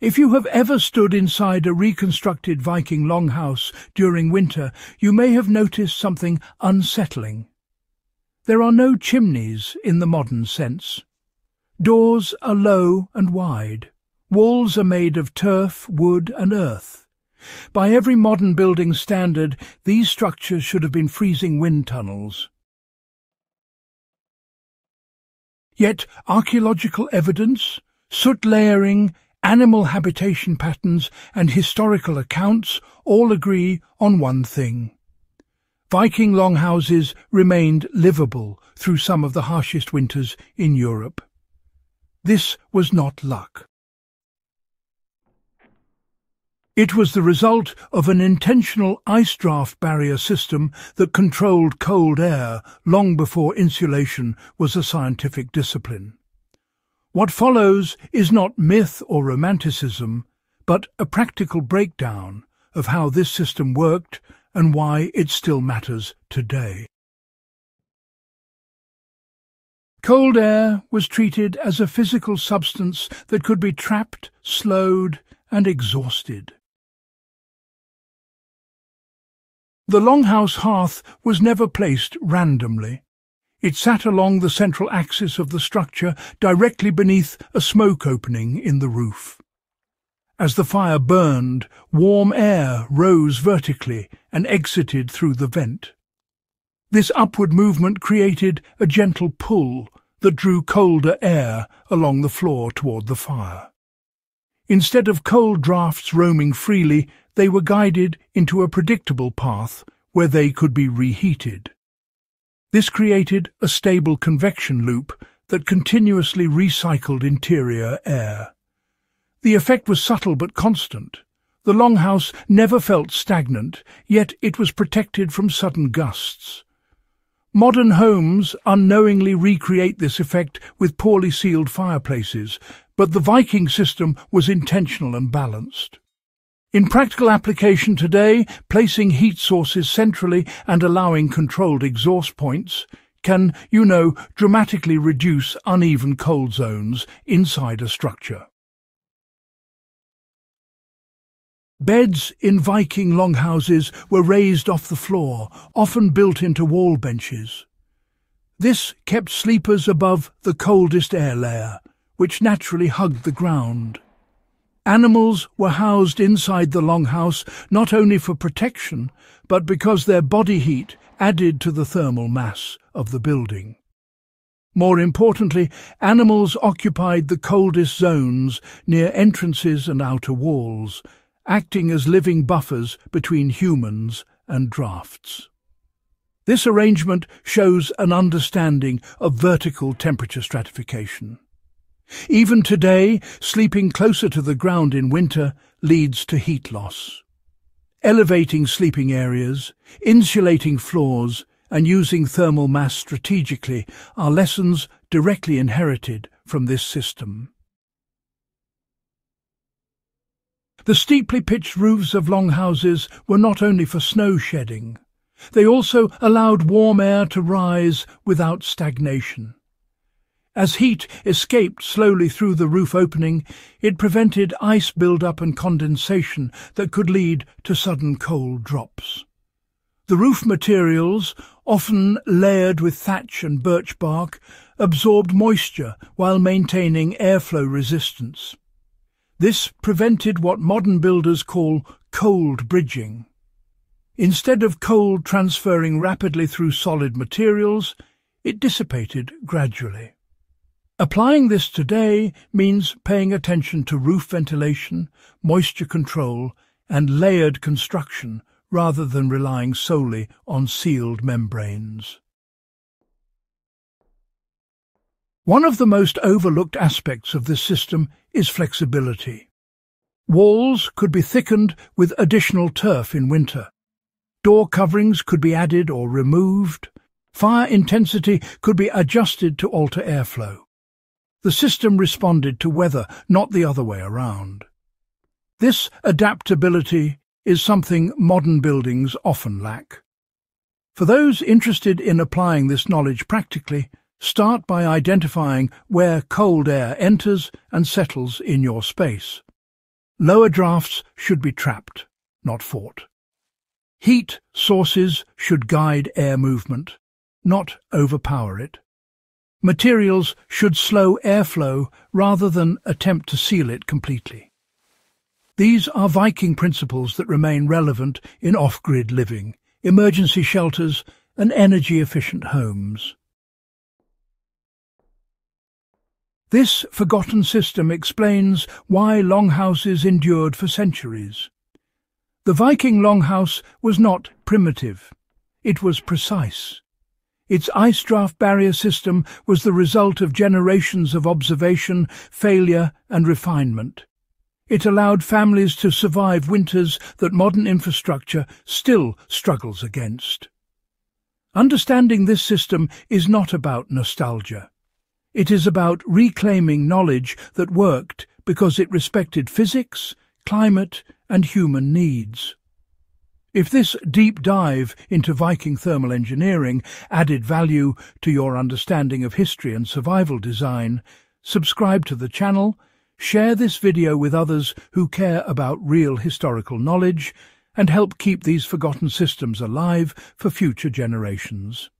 If you have ever stood inside a reconstructed Viking longhouse during winter, you may have noticed something unsettling. There are no chimneys in the modern sense. Doors are low and wide. Walls are made of turf, wood and earth. By every modern building standard, these structures should have been freezing wind tunnels. Yet archaeological evidence, soot layering, animal habitation patterns and historical accounts all agree on one thing. Viking longhouses remained livable through some of the harshest winters in Europe. This was not luck. It was the result of an intentional ice draft barrier system that controlled cold air long before insulation was a scientific discipline. What follows is not myth or romanticism, but a practical breakdown of how this system worked and why it still matters today. Cold air was treated as a physical substance that could be trapped, slowed and exhausted. The longhouse hearth was never placed randomly. It sat along the central axis of the structure directly beneath a smoke opening in the roof. As the fire burned, warm air rose vertically and exited through the vent. This upward movement created a gentle pull that drew colder air along the floor toward the fire. Instead of cold drafts roaming freely, they were guided into a predictable path where they could be reheated. This created a stable convection loop that continuously recycled interior air. The effect was subtle but constant. The longhouse never felt stagnant, yet it was protected from sudden gusts. Modern homes unknowingly recreate this effect with poorly sealed fireplaces, but the Viking system was intentional and balanced. In practical application today, placing heat sources centrally and allowing controlled exhaust points can, you know, dramatically reduce uneven cold zones inside a structure. Beds in Viking longhouses were raised off the floor, often built into wall benches. This kept sleepers above the coldest air layer, which naturally hugged the ground. Animals were housed inside the longhouse not only for protection, but because their body heat added to the thermal mass of the building. More importantly, animals occupied the coldest zones near entrances and outer walls, acting as living buffers between humans and drafts. This arrangement shows an understanding of vertical temperature stratification. Even today, sleeping closer to the ground in winter leads to heat loss. Elevating sleeping areas, insulating floors, and using thermal mass strategically are lessons directly inherited from this system. The steeply pitched roofs of longhouses were not only for snow shedding, they also allowed warm air to rise without stagnation. As heat escaped slowly through the roof opening, it prevented ice build-up and condensation that could lead to sudden cold drops. The roof materials, often layered with thatch and birch bark, absorbed moisture while maintaining airflow resistance. This prevented what modern builders call cold bridging. Instead of cold transferring rapidly through solid materials, it dissipated gradually. Applying this today means paying attention to roof ventilation, moisture control and layered construction rather than relying solely on sealed membranes. One of the most overlooked aspects of this system is flexibility. Walls could be thickened with additional turf in winter. Door coverings could be added or removed. Fire intensity could be adjusted to alter airflow. The system responded to weather, not the other way around. This adaptability is something modern buildings often lack. For those interested in applying this knowledge practically, start by identifying where cold air enters and settles in your space. Lower drafts should be trapped, not fought. Heat sources should guide air movement, not overpower it. Materials should slow airflow rather than attempt to seal it completely. These are Viking principles that remain relevant in off-grid living, emergency shelters and energy-efficient homes. This forgotten system explains why longhouses endured for centuries. The Viking longhouse was not primitive. It was precise. Its ice draft barrier system was the result of generations of observation, failure and refinement. It allowed families to survive winters that modern infrastructure still struggles against. Understanding this system is not about nostalgia. It is about reclaiming knowledge that worked because it respected physics, climate and human needs. If this deep dive into Viking thermal engineering added value to your understanding of history and survival design, subscribe to the channel, share this video with others who care about real historical knowledge, and help keep these forgotten systems alive for future generations.